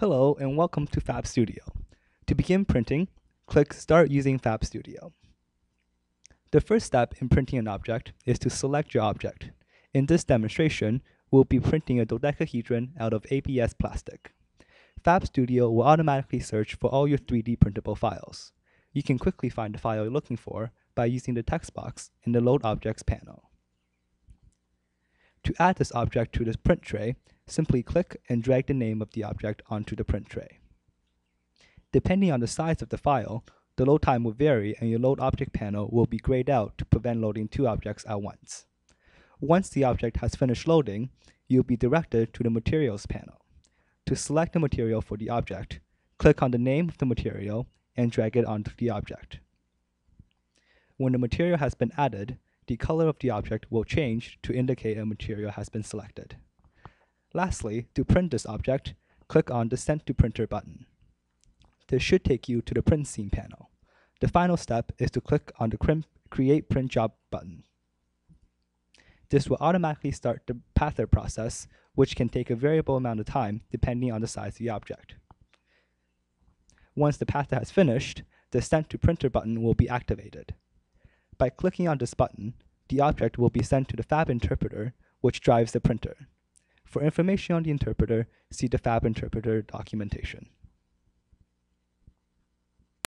Hello and welcome to Fab Studio. To begin printing, click Start using Fab Studio. The first step in printing an object is to select your object. In this demonstration, we'll be printing a dodecahedron out of ABS plastic. Fab Studio will automatically search for all your 3D printable files. You can quickly find the file you're looking for by using the text box in the Load Objects panel. To add this object to the print tray, simply click and drag the name of the object onto the print tray. Depending on the size of the file, the load time will vary and your load object panel will be grayed out to prevent loading two objects at once. Once the object has finished loading, you'll be directed to the materials panel. To select the material for the object, click on the name of the material and drag it onto the object. When the material has been added, the color of the object will change to indicate a material has been selected. Lastly, to print this object, click on the Send to Printer button. This should take you to the Print Scene panel. The final step is to click on the Create Print Job button. This will automatically start the pather process, which can take a variable amount of time depending on the size of the object. Once the pather has finished, the Send to Printer button will be activated. By clicking on this button, the object will be sent to the Fab interpreter, which drives the printer. For information on the interpreter, see the Fab interpreter documentation.